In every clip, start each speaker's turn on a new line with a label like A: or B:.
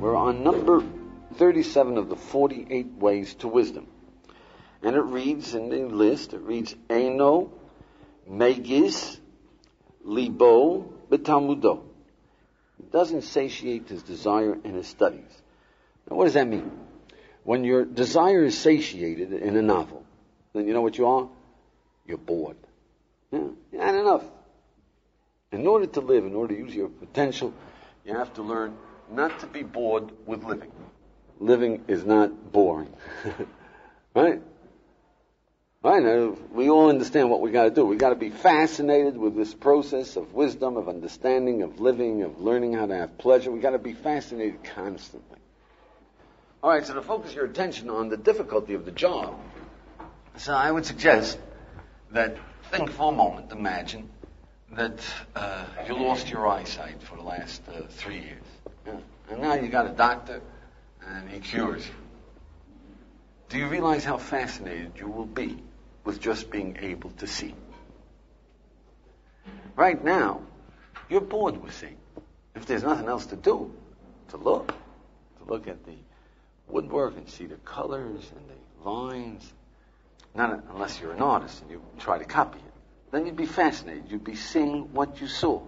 A: We're on number 37 of the 48 ways to wisdom. And it reads in the list, it reads Eno, Megis, Libo, Betalmudo. It doesn't satiate his desire in his studies. Now what does that mean? When your desire is satiated in a novel, then you know what you are? You're bored. Yeah, had enough. In order to live, in order to use your potential, you have to learn not to be bored with living. Living is not boring. right? Right? Now, we all understand what we got to do. We got to be fascinated with this process of wisdom, of understanding, of living, of learning how to have pleasure. We got to be fascinated constantly. All right, so to focus your attention on the difficulty of the job, so I would suggest that think for a moment, imagine that uh, you lost your eyesight for the last uh, three years. And now you got a doctor, and he cures you. Do you realize how fascinated you will be with just being able to see? Right now, you're bored with seeing. If there's nothing else to do, to look, to look at the woodwork and see the colors and the lines, not unless you're an artist and you try to copy it. Then you'd be fascinated. You'd be seeing what you saw.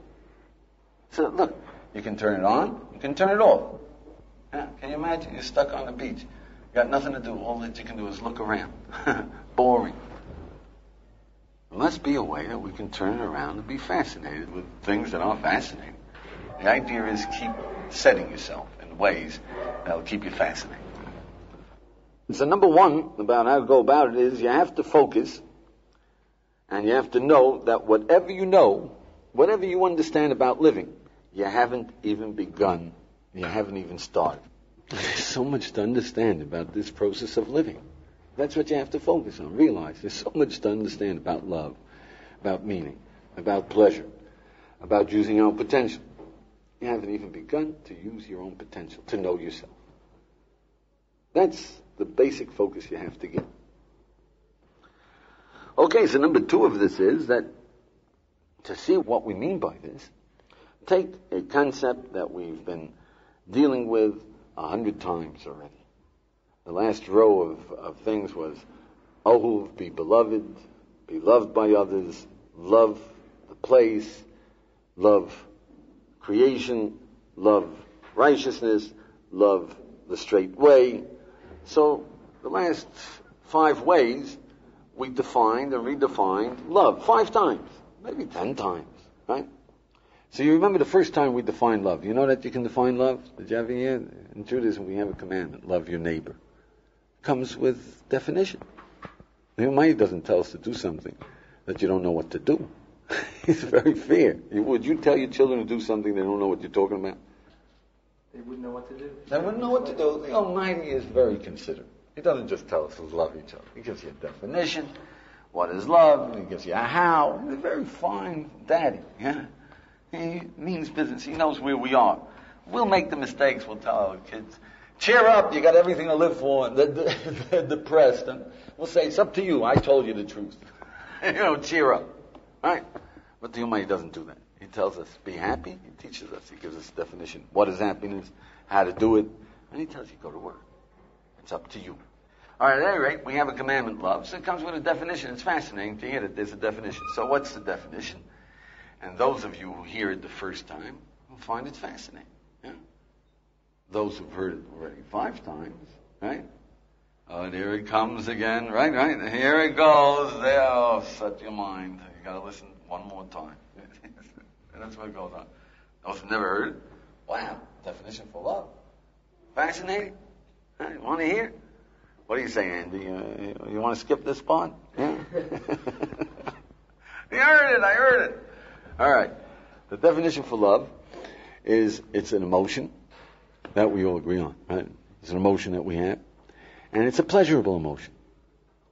A: So look, you can turn it on, you can turn it off. Yeah, can you imagine? You're stuck on the beach. You got nothing to do. All that you can do is look around. Boring. There must be a way that we can turn it around and be fascinated with things that are fascinating. The idea is keep setting yourself in ways that'll keep you fascinated. So number one about how to go about it is you have to focus and you have to know that whatever you know, whatever you understand about living, you haven't even begun. You haven't even started. There's so much to understand about this process of living. That's what you have to focus on. Realize there's so much to understand about love, about meaning, about pleasure, about using our potential. You haven't even begun to use your own potential, to know yourself. That's the basic focus you have to get. Okay, so number two of this is that to see what we mean by this, take a concept that we've been dealing with a hundred times already. The last row of, of things was Ohuv, be beloved, be loved by others, love the place, love creation, love righteousness, love the straight way. So the last five ways we defined and redefined love five times, maybe ten times, right? So you remember the first time we defined love. You know that you can define love? Did you ever hear? In Judaism we have a commandment, love your neighbor. Comes with definition. The Almighty doesn't tell us to do something that you don't know what to do. He's very fair. Would you tell your children to do something they don't know what you're talking about?
B: They wouldn't know what to do.
A: They wouldn't know what to do. The Almighty is very considerate. He doesn't just tell us to love each other. He gives you a definition. What is love? He gives you a how. He's a very fine daddy. Yeah? He means business. He knows where we are. We'll make the mistakes. We'll tell our kids, cheer up. You got everything to live for. And they're, they're depressed. And we'll say, it's up to you. I told you the truth. you know, cheer up. Right? But the Almighty doesn't do that. He tells us, be happy. He teaches us. He gives us a definition. What is happiness? How to do it. And he tells you, go to work. It's up to you. All right, at any rate, we have a commandment, love. So it comes with a definition. It's fascinating to hear that there's a definition. So what's the definition? And those of you who hear it the first time will find it fascinating. Yeah? Those who've heard it already five times, right? Oh, here it comes again, right, right? Here it goes. There, oh, set your mind. You gotta listen one more time. and that's what goes on. Those who've never heard it, wow, definition for love. Fascinating. Right, want to hear? What do you say, Andy? Uh, you want to skip this part? Yeah. you heard it. I heard it. All right. The definition for love is it's an emotion that we all agree on. Right? It's an emotion that we have, and it's a pleasurable emotion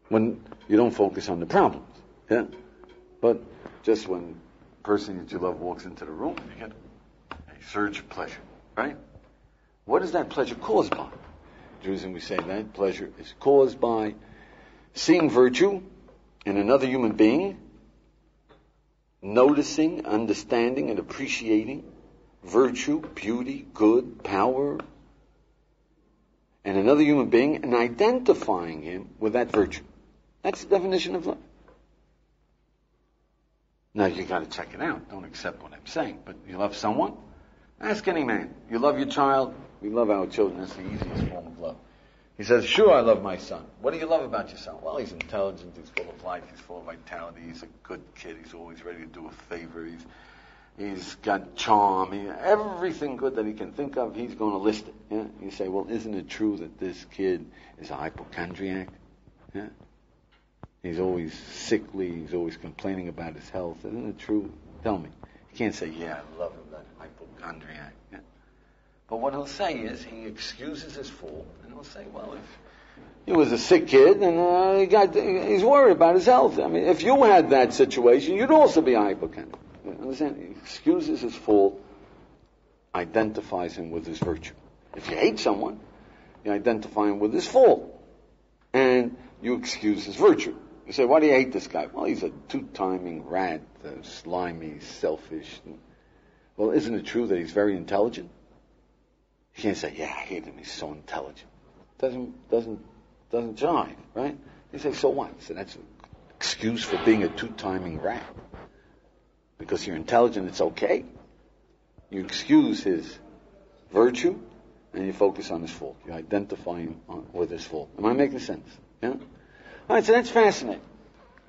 A: when you don't focus on the problems. Yeah. But just when the person that you love walks into the room, you get a surge of pleasure. Right? What is that pleasure caused by? Judaism, we say that pleasure is caused by seeing virtue in another human being, noticing, understanding, and appreciating virtue, beauty, good, power, and another human being and identifying him with that virtue. That's the definition of love. Now you got to check it out. Don't accept what I'm saying. But you love someone? Ask any man. You love your child? We love our children. That's the easiest form. He says, sure, I love my son. What do you love about your son? Well, he's intelligent. He's full of life. He's full of vitality. He's a good kid. He's always ready to do a favor. He's, he's got charm. He, everything good that he can think of, he's going to list it. Yeah? You say, well, isn't it true that this kid is a hypochondriac? Yeah? He's always sickly. He's always complaining about his health. Isn't it true? Tell me. You can't say, yeah, I love him, that hypochondriac. Yeah? But what he'll say is he excuses his fault, and he'll say, well, if he was a sick kid and uh, he got, he's worried about his health. I mean, if you had that situation, you'd also be a hypochondriac. Understand? He excuses his fault, identifies him with his virtue. If you hate someone, you identify him with his fault, and you excuse his virtue. You say, why do you hate this guy? Well, he's a two-timing rat, uh, slimy, selfish. Well, isn't it true that he's very intelligent? Can't say, yeah, I hate him, he's so intelligent. Doesn't, doesn't, doesn't jive, right? You say, so what? So that's an excuse for being a two-timing rat. Because you're intelligent, it's okay. You excuse his virtue, and you focus on his fault. You identify him uh, with his fault. Am I making sense? Yeah? All right, so that's fascinating.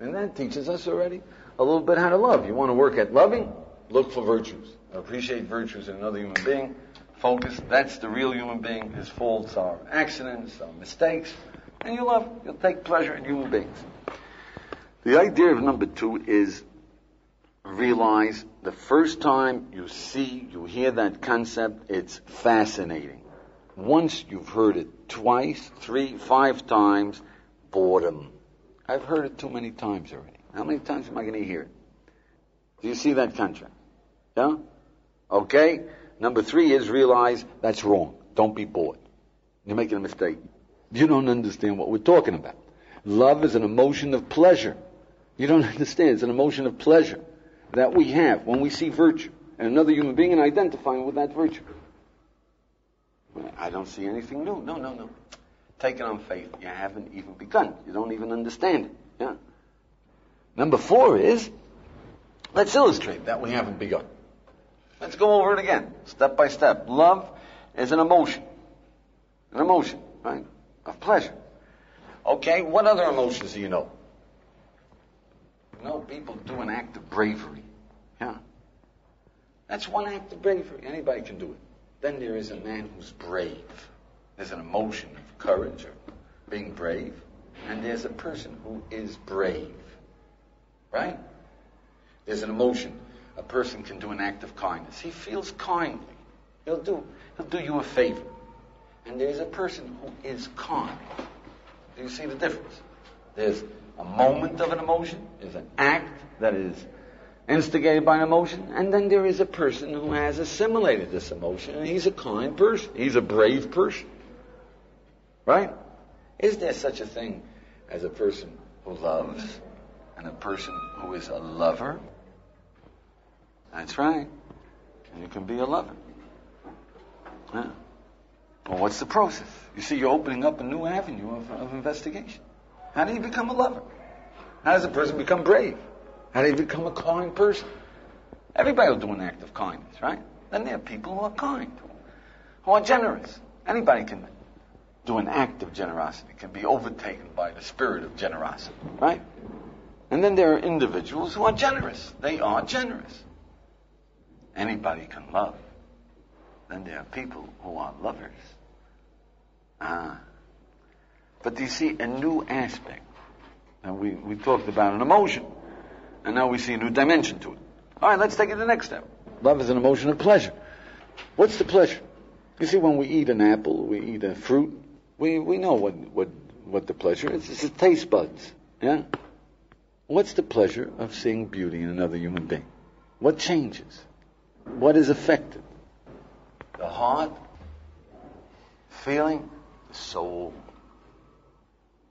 A: And that teaches us already a little bit how to love. You want to work at loving? Look for virtues. Appreciate virtues in another human being. Focus. That's the real human being. His faults are accidents, are mistakes. And you love. You'll take pleasure in human beings. The idea of number two is realize the first time you see, you hear that concept, it's fascinating. Once you've heard it twice, three, five times, boredom. I've heard it too many times already. How many times am I going to hear it? Do you see that contract? Yeah? Okay? Number three is realize that's wrong. Don't be bored. You're making a mistake. You don't understand what we're talking about. Love is an emotion of pleasure. You don't understand. It's an emotion of pleasure that we have when we see virtue and another human being and identifying with that virtue. I don't see anything new. No, no, no. Take it on faith. You haven't even begun. You don't even understand it. Yeah. Number four is, let's illustrate that we haven't begun. Let's go over it again, step by step. Love is an emotion. An emotion, right? Of pleasure. Okay, what other emotions do you know? You know, people do an act of bravery. Yeah. That's one act of bravery. Anybody can do it. Then there is a man who's brave. There's an emotion of courage or being brave. And there's a person who is brave. Right? There's an emotion. A person can do an act of kindness. He feels kindly. He'll do, he'll do you a favor. And there's a person who is kind. Do you see the difference? There's a moment of an emotion. There's an act that is instigated by an emotion, and then there is a person who has assimilated this emotion, and he's a kind person. He's a brave person. Right? Is there such a thing as a person who loves and a person who is a lover? That's right. And You can be a lover. Yeah. Well, what's the process? You see, you're opening up a new avenue of, of investigation. How do you become a lover? How does a person become brave? How do you become a kind person? Everybody will do an act of kindness, right? Then there are people who are kind, who are generous. Anybody can do an act of generosity, can be overtaken by the spirit of generosity, right? And then there are individuals who are generous. They are generous. Anybody can love. Then there are people who are lovers. Ah. But do you see a new aspect? Now we, we talked about an emotion, and now we see a new dimension to it. All right, let's take it to the next step. Love is an emotion of pleasure. What's the pleasure? You see, when we eat an apple, we eat a fruit, we, we know what, what, what the pleasure is. It's the taste buds. Yeah? What's the pleasure of seeing beauty in another human being? What changes? What is affected? The heart, feeling, the soul.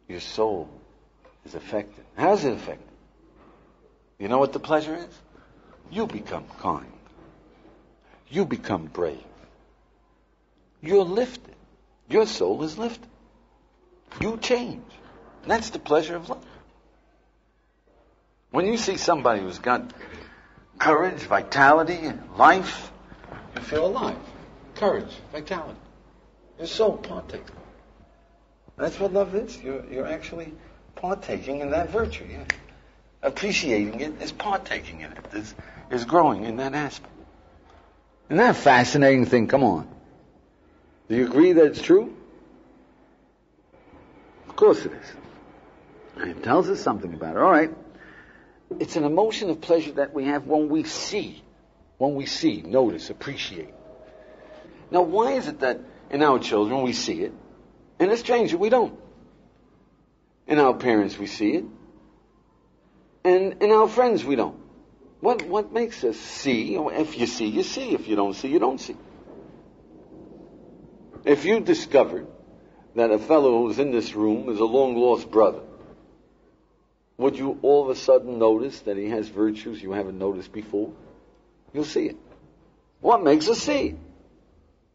A: Your soul is affected. How is it affected? You know what the pleasure is? You become kind. You become brave. You're lifted. Your soul is lifted. You change. That's the pleasure of life. When you see somebody who's got courage, vitality, life, you feel alive. Courage, vitality. Your soul partakes. That's what love is. You're, you're actually partaking in that virtue. Yeah. Appreciating it is partaking in it. Is, is growing in that aspect. Isn't that a fascinating thing? Come on. Do you agree that it's true? Of course it is. It tells us something about it. All right. It's an emotion of pleasure that we have when we see. When we see, notice, appreciate. Now, why is it that in our children we see it, and a stranger we don't? In our parents we see it, and in our friends we don't. What, what makes us see? If you see, you see. If you don't see, you don't see. If you discovered that a fellow who's in this room is a long lost brother, would you all of a sudden notice that he has virtues you haven't noticed before? You'll see it. What makes us see?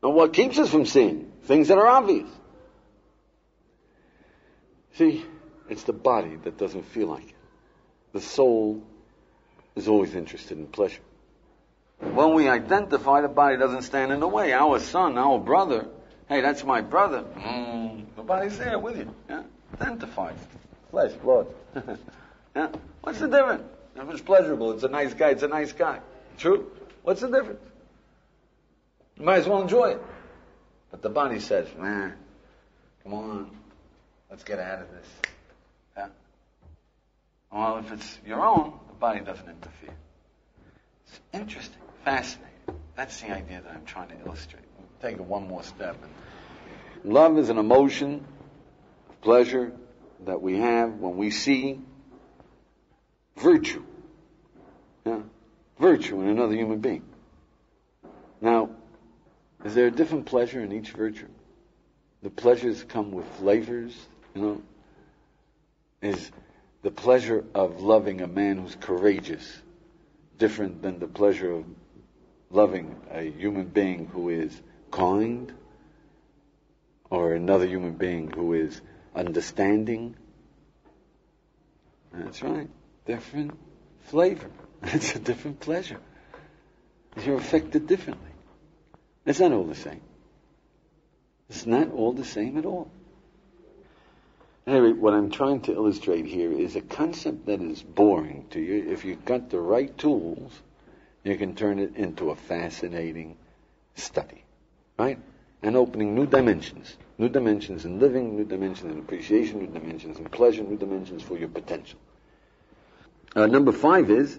A: And what keeps us from seeing? Things that are obvious. See, it's the body that doesn't feel like it. The soul is always interested in pleasure. When we identify, the body doesn't stand in the way. Our son, our brother, hey, that's my brother. Mm, the body's there with you. Yeah? Identifies. Flesh, blood. yeah? What's the difference? If it's pleasurable, it's a nice guy, it's a nice guy. True? What's the difference? You might as well enjoy it. But the body says, man, come on, let's get out of this. Yeah? Well, if it's your own, the body doesn't interfere. It's interesting, fascinating. That's the idea that I'm trying to illustrate. We'll take it one more step. Love is an emotion of pleasure that we have when we see virtue. Yeah? Virtue in another human being. Now, is there a different pleasure in each virtue? The pleasures come with flavors, you know? Is the pleasure of loving a man who's courageous different than the pleasure of loving a human being who is kind or another human being who is understanding? That's right. Different flavor. It's a different pleasure. You're affected differently. It's not all the same. It's not all the same at all. Anyway, what I'm trying to illustrate here is a concept that is boring to you. If you've got the right tools, you can turn it into a fascinating study, right? And opening new dimensions. New dimensions in living, new dimensions in appreciation, new dimensions in pleasure, new dimensions for your potential. Uh, number five is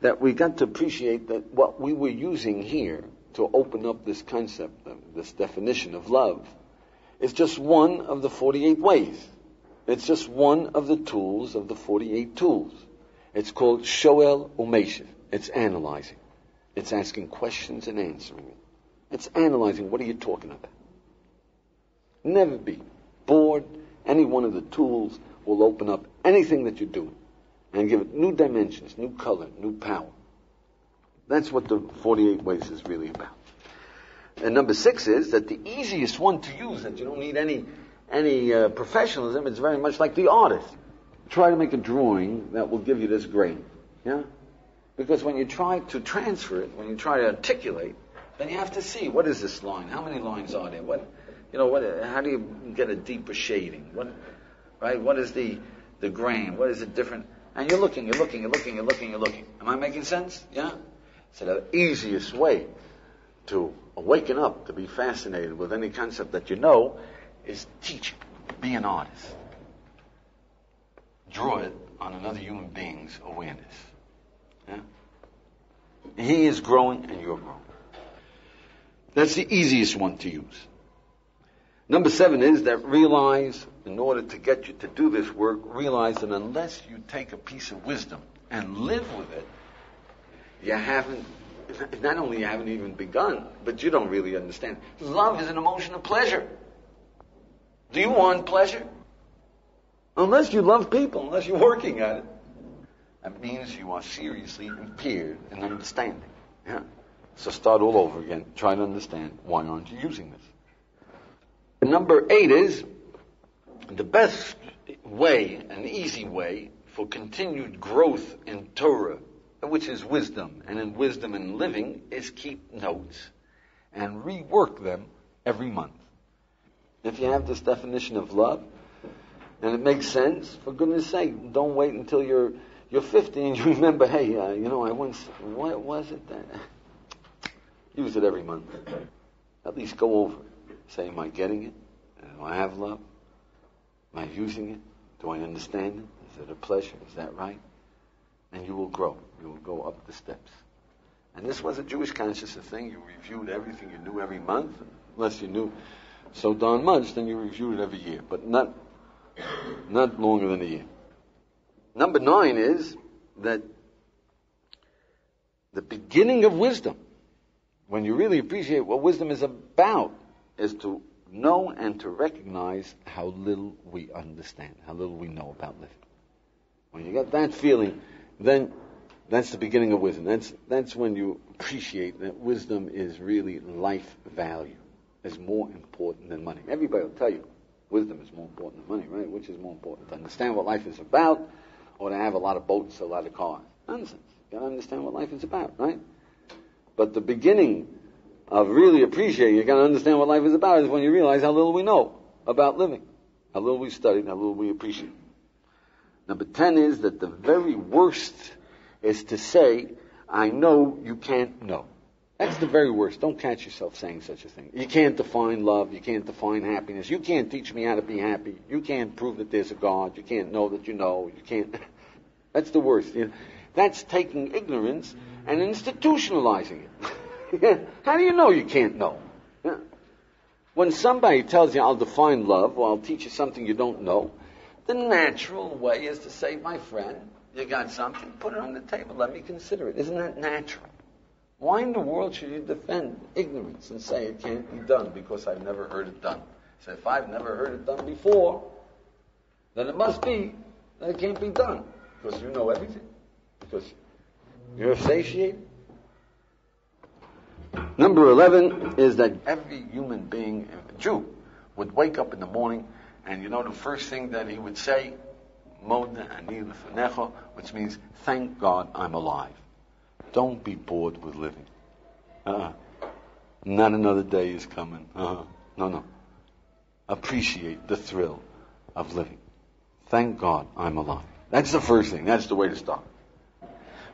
A: that we got to appreciate that what we were using here to open up this concept, this definition of love, is just one of the 48 ways. It's just one of the tools of the 48 tools. It's called Shoel Umeshiv. It's analyzing. It's asking questions and answering it. It's analyzing what are you talking about. Never be bored. Any one of the tools will open up anything that you're doing and give it new dimensions, new color, new power. That's what the 48 ways is really about. And number six is that the easiest one to use, that you don't need any, any uh, professionalism, it's very much like the artist. Try to make a drawing that will give you this grain. Yeah? Because when you try to transfer it, when you try to articulate, then you have to see what is this line? How many lines are there? What, you know, what, how do you get a deeper shading? What, right? What is the, the grain? What is it different? And you're looking, you're looking, you're looking, you're looking, you're looking. Am I making sense? Yeah? So the easiest way to awaken up, to be fascinated with any concept that you know, is teach. Be an artist. Draw it on another human being's awareness. Yeah? He is growing and you're growing. That's the easiest one to use. Number seven is that realize, in order to get you to do this work, realize that unless you take a piece of wisdom and live with it, you haven't, not only you haven't even begun, but you don't really understand. Love is an emotion of pleasure. Do you want pleasure? Unless you love people, unless you're working at it. That means you are seriously impaired in understanding. Yeah. So start all over again. Try to understand why aren't you using this? Number eight is the best way, an easy way for continued growth in Torah, which is wisdom, and in wisdom and living is keep notes and rework them every month. If you have this definition of love, and it makes sense, for goodness sake, don't wait until you're you're 50 and you remember, hey, uh, you know, I once, what was it that? Use it every month. At least go over it. Say, am I getting it? Do I have love? Am I using it? Do I understand it? Is it a pleasure? Is that right? And you will grow. You will go up the steps. And this was a Jewish consciousness thing. You reviewed everything you knew every month, unless you knew so darn much, then you reviewed it every year, but not not longer than a year. Number nine is that the beginning of wisdom, when you really appreciate what wisdom is about, is to know and to recognize how little we understand, how little we know about living. When you get that feeling, then that's the beginning of wisdom. That's, that's when you appreciate that wisdom is really life value, is more important than money. Everybody will tell you wisdom is more important than money, right? Which is more important? To understand what life is about or to have a lot of boats, a lot of cars? Nonsense. You gotta understand what life is about, right? But the beginning of really appreciating, you gotta understand what life is about is when you realize how little we know about living. How little we studied, how little we appreciate. Number 10 is that the very worst is to say, I know you can't know. That's the very worst. Don't catch yourself saying such a thing. You can't define love. You can't define happiness. You can't teach me how to be happy. You can't prove that there's a God. You can't know that you know. You can't. That's the worst. That's taking ignorance and institutionalizing it. how do you know you can't know? When somebody tells you, I'll define love, or I'll teach you something you don't know, the natural way is to say, my friend, you got something, put it on the table, let me consider it. Isn't that natural? Why in the world should you defend ignorance and say it can't be done because I've never heard it done? So if I've never heard it done before, then it must be that it can't be done because you know everything. Because you're satiated. Number 11 is that every human being, Jew, would wake up in the morning and you know the first thing that he would say, which means, thank God I'm alive. Don't be bored with living. Uh-uh. Not another day is coming. Uh-uh. No, no. Appreciate the thrill of living. Thank God I'm alive. That's the first thing. That's the way to start.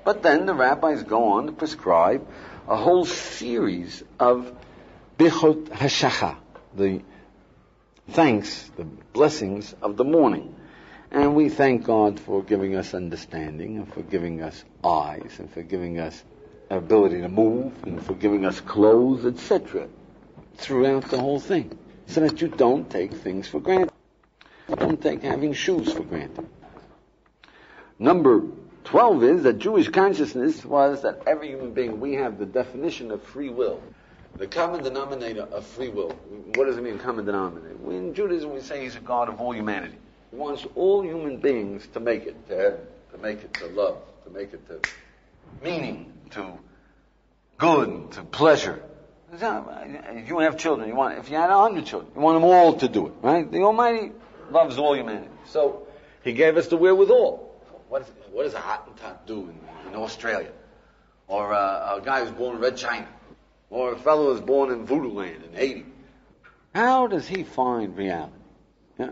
A: But then the rabbis go on to prescribe a whole series of birchot hashachar, the thanks, the blessings of the morning. And we thank God for giving us understanding and for giving us eyes and for giving us ability to move and for giving us clothes, etc. throughout the whole thing. So that you don't take things for granted. Don't take having shoes for granted. Number 12 is that Jewish consciousness was that every human being, we have the definition of free will. The common denominator of free will. What does it mean, common denominator? In Judaism, we say he's a God of all humanity. He wants all human beings to make it to to make it to love, to make it to meaning, to good, to pleasure. If you have children, you want, if you had a hundred children, you want them all to do it, right? The Almighty loves all humanity. So, He gave us the wherewithal. What, is, what does a Hottentot do in, in Australia? Or uh, a guy who's born in Red China? Or a fellow who's born in Voodoo Land in Haiti? How does he find reality? Yeah?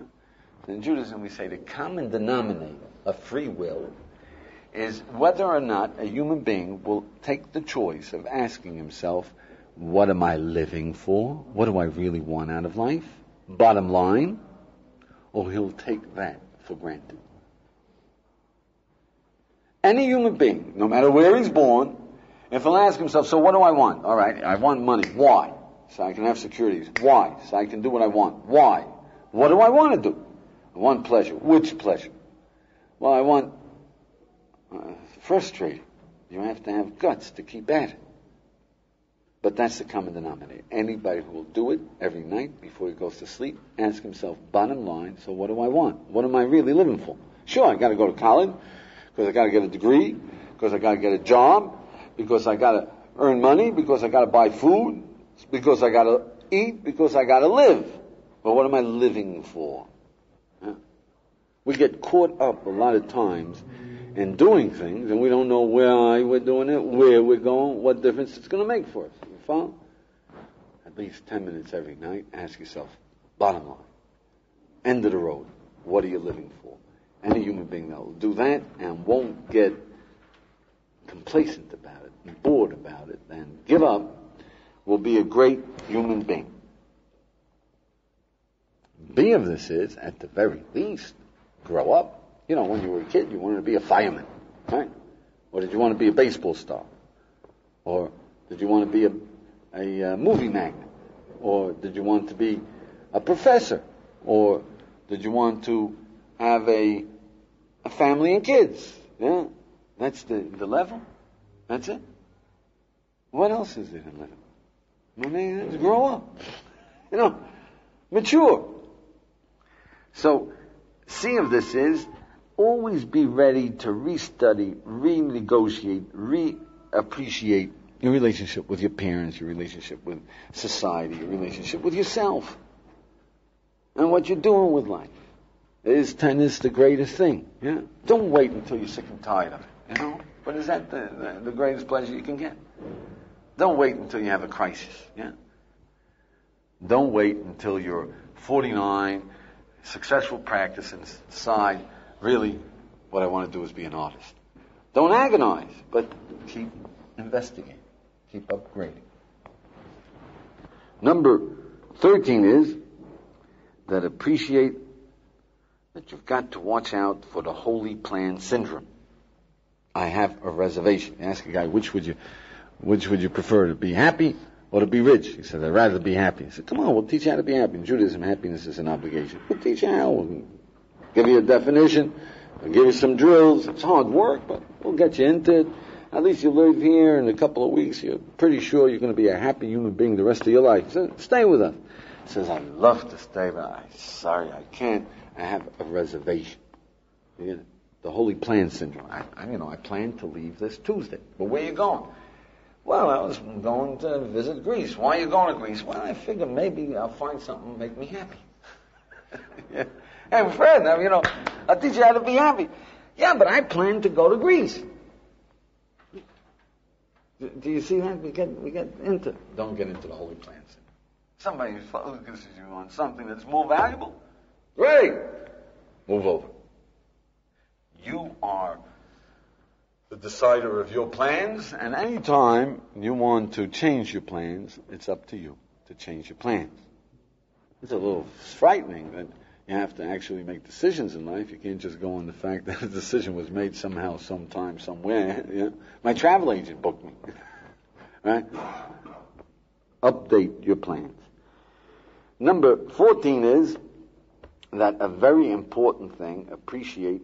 A: In Judaism, we say the common denominator of free will is whether or not a human being will take the choice of asking himself, what am I living for? What do I really want out of life? Bottom line, or he'll take that for granted. Any human being, no matter where he's born, if he'll ask himself, so what do I want? All right, I want money. Why? So I can have securities. Why? So I can do what I want. Why? What do I want to do? I want pleasure. Which pleasure? Well, I want uh, frustrating. You have to have guts to keep at it. But that's the common denominator. Anybody who will do it every night before he goes to sleep, ask himself, bottom line, so what do I want? What am I really living for? Sure, I gotta go to college, because I gotta get a degree, because I gotta get a job, because I gotta earn money, because I gotta buy food, because I gotta eat, because I gotta live. But what am I living for? Yeah. We get caught up a lot of times in doing things, and we don't know why we're doing it, where we're going, what difference it's going to make for us. You follow? At least 10 minutes every night, ask yourself, bottom line, end of the road, what are you living for? Any human being that will do that and won't get complacent about it, bored about it, and give up, will be a great human being. B of this is, at the very least, grow up. You know, when you were a kid, you wanted to be a fireman, right? Or did you want to be a baseball star? Or did you want to be a, a, uh, movie magnate? Or did you want to be a professor? Or did you want to have a, a family and kids? Yeah, that's the, the level. That's it. What else is it in living? I mean, grow up. You know, mature. So, C of this is always be ready to restudy, renegotiate, reappreciate your relationship with your parents, your relationship with society, your relationship with yourself, and what you're doing with life. Is tennis the greatest thing? Yeah. Don't wait until you're sick and tired of it. You know. But is that the, the, the greatest pleasure you can get? Don't wait until you have a crisis. Yeah. Don't wait until you're 49, successful practice, and decide really what I want to do is be an artist. Don't agonize, but keep investigating, keep upgrading. Number 13 is that appreciate that you've got to watch out for the holy plan syndrome. I have a reservation. Ask a guy, which would you, which would you prefer to be happy or to be rich? He said, I'd rather be happy. I said, come on, we'll teach you how to be happy. In Judaism, happiness is an obligation. We'll teach you how. We'll give you a definition. We'll give you some drills. It's hard work, but we'll get you into it. At least you live here in a couple of weeks. You're pretty sure you're going to be a happy human being the rest of your life. Stay with us. He says, I'd love to stay, but I'm sorry, I can't. I have a reservation. You it? The Holy Plan Syndrome. I, I, you know, I plan to leave this Tuesday. But where are you going? Well, I was going to visit Greece. Why are you going to Greece? Well, I figure maybe I'll find something to make me happy. yeah. Hey, Fred, you know, I'll teach you how to be happy. Yeah, but I plan to go to Greece. Do you see that? We get, we get into, don't get into the Holy Plan Syndrome. Somebody focuses you on something that's more valuable. Great! Move over. You are the decider of your plans, and any time you want to change your plans, it's up to you to change your plans. It's a little frightening that you have to actually make decisions in life. You can't just go on the fact that a decision was made somehow, sometime, somewhere. My travel agent booked me. right? Update your plans. Number 14 is that a very important thing, appreciate,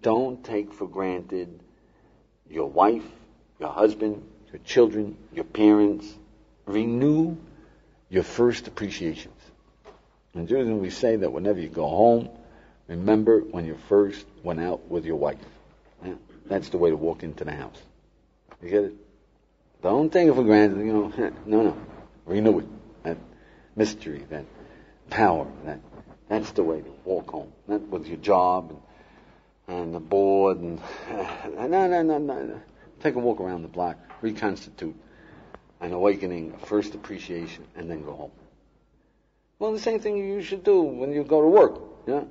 A: don't take for granted your wife, your husband, your children, your parents. Renew your first appreciations. In Judaism, we say that whenever you go home, remember when you first went out with your wife. Yeah? That's the way to walk into the house. You get it? Don't take it for granted. You know, no, no. Renew it. That mystery, that power, that that's the way to walk home. Not with your job and, and the board and no, no, no, no. Take a walk around the block, reconstitute an awakening, a first appreciation, and then go home. Well, the same thing you should do when you go to work. Yeah.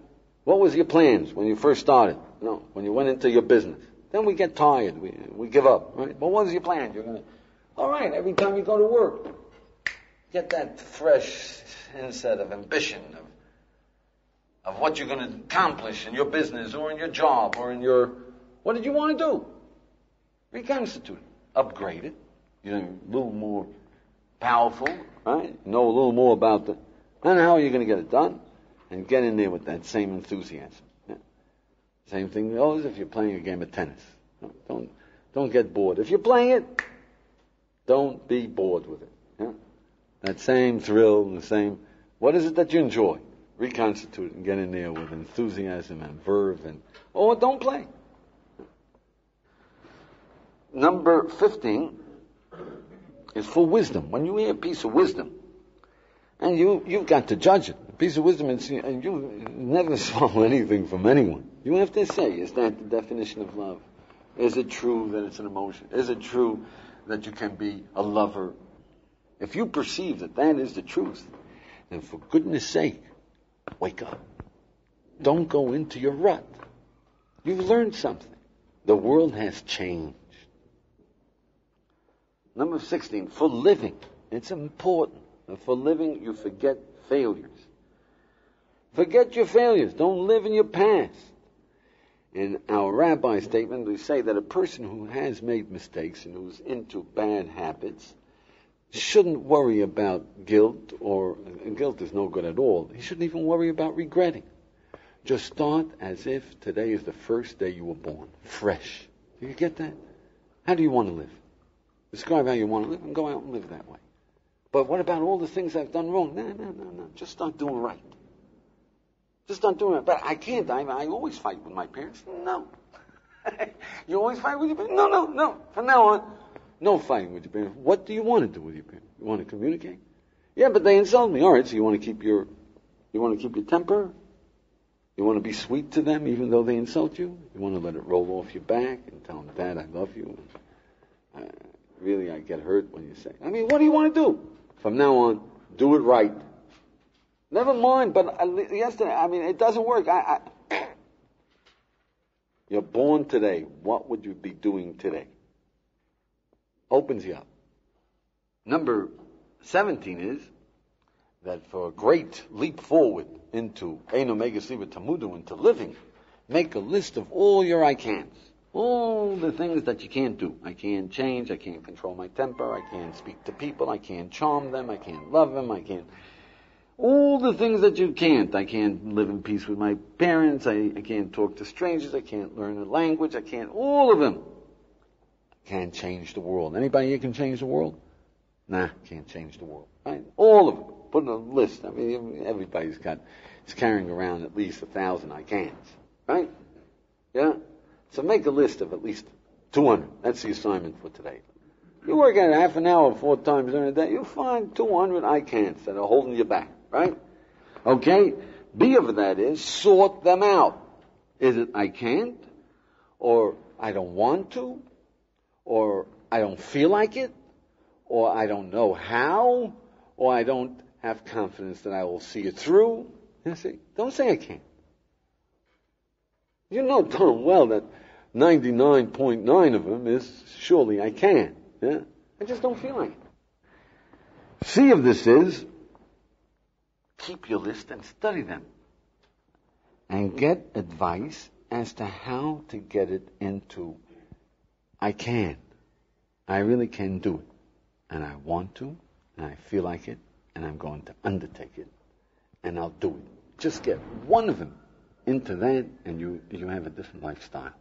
A: What was your plans when you first started? No, when you went into your business. Then we get tired. We, we give up, right? But what was your plan? You're gonna, all right, every time you go to work, get that fresh inset of ambition, of of what you're going to accomplish in your business or in your job or in your what did you want to do? Reconstitute it, upgrade it, you know, a little more powerful, right? Know a little more about the and how are you going to get it done? And get in there with that same enthusiasm. Yeah. Same thing always if you're playing a game of tennis. Don't don't get bored. If you're playing it, don't be bored with it. Yeah? That same thrill, the same. What is it that you enjoy? Reconstitute and get in there with enthusiasm and verve and, oh, don't play. Number 15 is for wisdom. When you hear a piece of wisdom, And you, you've got to judge it. A piece of wisdom, and you never swallow anything from anyone. You have to say, is that the definition of love? Is it true that it's an emotion? Is it true that you can be a lover? If you perceive that that is the truth, then for goodness sake, wake up. Don't go into your rut. You've learned something. The world has changed. Number 16, for living. It's important. For living, you forget failures. Forget your failures. Don't live in your past. In our rabbi statement, we say that a person who has made mistakes and who's into bad habits shouldn't worry about guilt, or guilt is no good at all. He shouldn't even worry about regretting. Just start as if today is the first day you were born, fresh. Do you get that? How do you want to live? Describe how you want to live and go out and live that way. But what about all the things I've done wrong? No, no, no, no. Just start doing right. Just start doing it. But I can't. I, I always fight with my parents. No. you always fight with your parents? No, no, no. From now on, no fighting with your parents. What do you want to do with your parents? You want to communicate? Yeah, but they insult me. All right, so you want to keep your, you want to keep your temper? You want to be sweet to them even though they insult you? You want to let it roll off your back and tell them, Dad, I love you. Uh, really, I get hurt when you say. I mean, what do you want to do? From now on, do it right. Never mind, but yesterday, I mean, it doesn't work. I, I You're born today. What would you be doing today? Opens you up. Number 17 is that for a great leap forward into Ein Omega Siva Tamudu, into living, make a list of all your I can'ts. All the things that you can't do. I can't change, I can't control my temper, I can't speak to people, I can't charm them, I can't love them, I can't. All the things that you can't. I can't live in peace with my parents, I, I can't talk to strangers, I can't learn a language, I can't. All of them. Can't change the world. Anybody here can change the world? Nah, can't change the world. Right? All of them. Put in a list. I mean, everybody's got, is carrying around at least a thousand I can'ts. Right? Yeah? So make a list of at least 200. That's the assignment for today. You work at half an hour four times during the day, you'll find 200 I can'ts that are holding you back, right? Okay? B of that is sort them out. Is it I can't? Or I don't want to? Or I don't feel like it? Or I don't know how? Or I don't have confidence that I will see it through? You see? Don't say I can't. You know darn well that 99.9 of them is surely I can. Yeah? I just don't feel like it. C of this is keep your list and study them. And get advice as to how to get it into I can. I really can do it. And I want to, and I feel like it, and I'm going to undertake it. And I'll do it. Just get one of them into that, and you, you have a different lifestyle.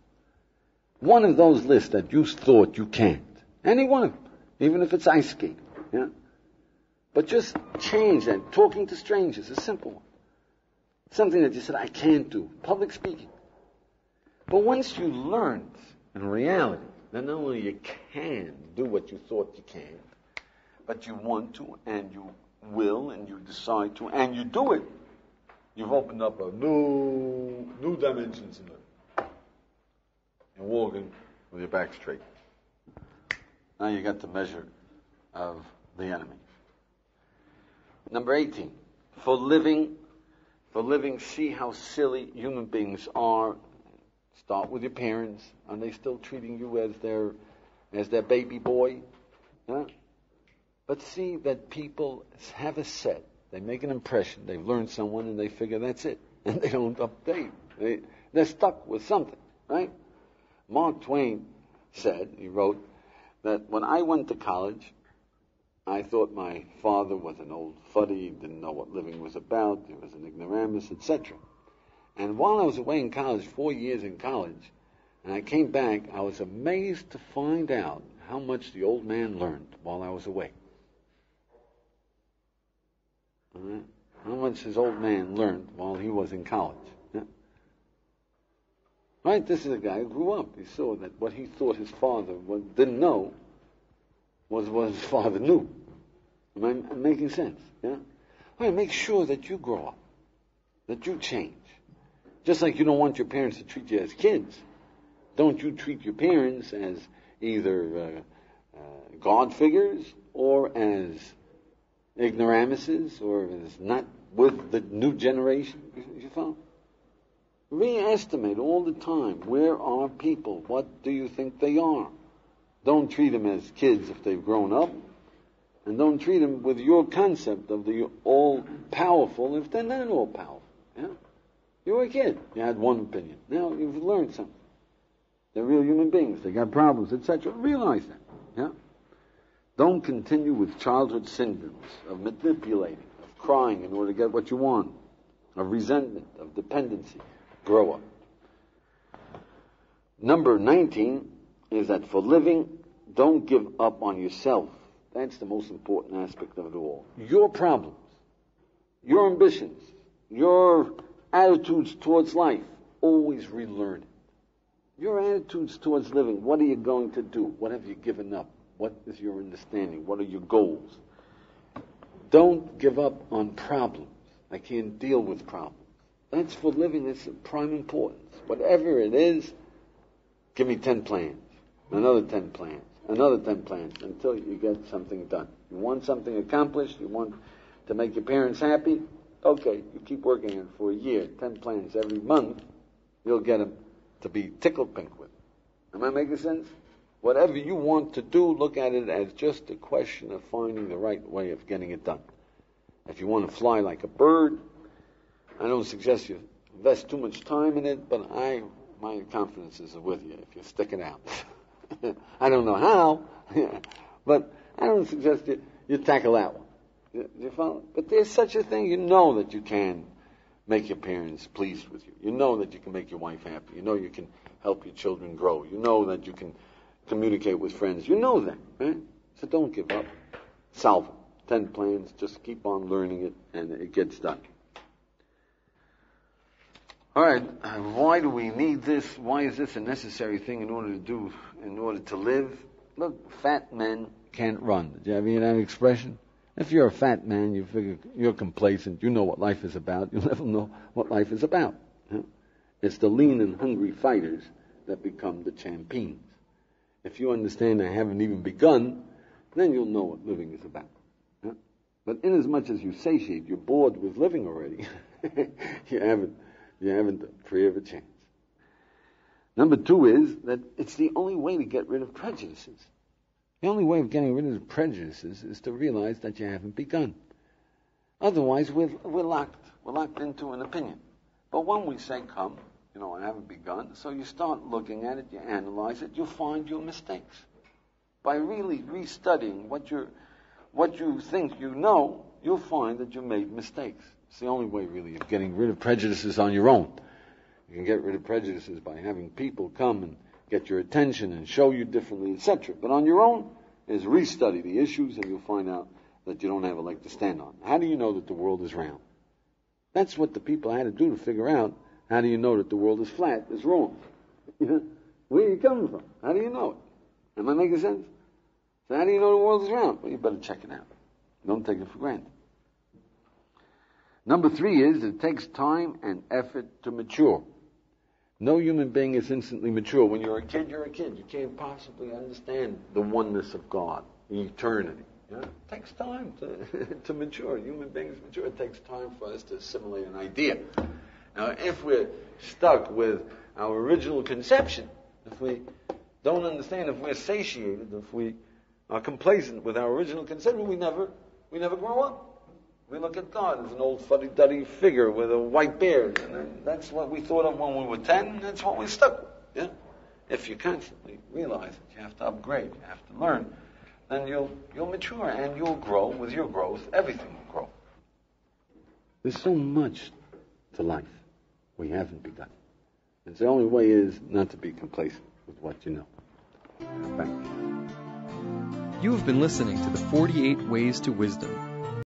A: One of those lists that you thought you can't. Any one of them. Even if it's ice skating. Yeah? But just change that. Talking to strangers, a simple one. Something that you said, I can't do. Public speaking. But once you learned in reality that not only you can do what you thought you can, but you want to and you will and you decide to and you do it, you've opened up a new new dimensions in it. You're walking with your back straight. Now you got the measure of the enemy. Number 18. For living, for living, see how silly human beings are. Start with your parents. Are they still treating you as their, as their baby boy? Huh? But see that people have a set. They make an impression. They've learned someone and they figure that's it. And they don't update. They, they're stuck with something, right? Mark Twain said, he wrote, that when I went to college, I thought my father was an old fuddy, didn't know what living was about, he was an ignoramus, etc. And while I was away in college, four years in college, and I came back, I was amazed to find out how much the old man learned while I was away. Right? How much his old man learned while he was in college. Yeah? Right? This is a guy who grew up. He saw that what he thought his father didn't know was what his father knew. Am I making sense? Yeah? Well, make sure that you grow up, that you change. Just like you don't want your parents to treat you as kids, don't you treat your parents as either uh, uh, God figures or as ignoramuses or as not with the new generation. You follow? Reestimate all the time. Where are people? What do you think they are? Don't treat them as kids if they've grown up. And don't treat them with your concept of the all powerful if they're not all powerful. Yeah? You were a kid. You had one opinion. Now you've learned something. They're real human beings. They got problems, etc. Realize that. Yeah? Don't continue with childhood syndromes of manipulating, of crying in order to get what you want, of resentment, of dependency. Grow up. Number 19 is that for living, don't give up on yourself. That's the most important aspect of it all. Your problems, your ambitions, your attitudes towards life, always relearn it. Your attitudes towards living, what are you going to do? What have you given up? What is your understanding? What are your goals? Don't give up on problems. I can't deal with problems. That's for living. That's of prime importance. Whatever it is, give me 10 plans, another 10 plans, another 10 plans until you get something done. You want something accomplished, you want to make your parents happy, okay, you keep working on it for a year, 10 plans every month, you'll get them to be tickled pink with. Am I making sense? Whatever you want to do, look at it as just a question of finding the right way of getting it done. If you want to fly like a bird, I don't suggest you invest too much time in it, but I, my confidence is with you if you stick it out. I don't know how, but I don't suggest you, you tackle that one. You, follow? But there's such a thing. You know that you can make your parents pleased with you. You know that you can make your wife happy. You know you can help your children grow. You know that you can communicate with friends. You know that, right? So don't give up. Solve them. Ten plans. Just keep on learning it, and it gets done. All right. Why do we need this? Why is this a necessary thing in order to do, in order to live? Look, fat men can't run. Do you have any expression? If you're a fat man, you figure you're complacent. You know what life is about. You'll never know what life is about. It's the lean and hungry fighters that become the champions. If you understand I haven't even begun, then you'll know what living is about. But inasmuch as much as you satiate, you're bored with living already. you haven't you haven't free of a chance. Number two is that it's the only way to get rid of prejudices. The only way of getting rid of the prejudices is to realize that you haven't begun. Otherwise, we're, we're locked. We're locked into an opinion. But when we say, come, you know, I haven't begun, so you start looking at it, you analyze it, you find your mistakes. By really restudying what you what you think you know, you'll find that you made mistakes. It's the only way, really, of getting rid of prejudices on your own. You can get rid of prejudices by having people come and get your attention and show you differently, etc. But on your own is restudy the issues and you'll find out that you don't have a leg to stand on. How do you know that the world is round? That's what the people had to do to figure out how do you know that the world is flat, is wrong. Where are you coming from? How do you know it? Am I making sense? So how do you know the world is round? Well, you better check it out. Don't take it for granted. Number three is it takes time and effort to mature. No human being is instantly mature. When you're a kid, you're a kid. You can't possibly understand the oneness of God, eternity. Yeah? It takes time to, to mature. Human beings mature. It takes time for us to assimilate an idea. Now, if we're stuck with our original conception, if we don't understand, if we're satiated, if we are complacent with our original conception, we never, we never grow up. We look at God as an old fuddy-duddy figure with a white beard, and that's what we thought of when we were ten. And that's what we stuck with. Yeah. If you constantly realize that you have to upgrade, you have to learn, then you'll you'll mature and you'll grow. With your growth, everything will grow. There's so much to life we haven't begun. And the only way is not to be complacent with what you know. Thank you.
C: You have been listening to the 48 Ways to Wisdom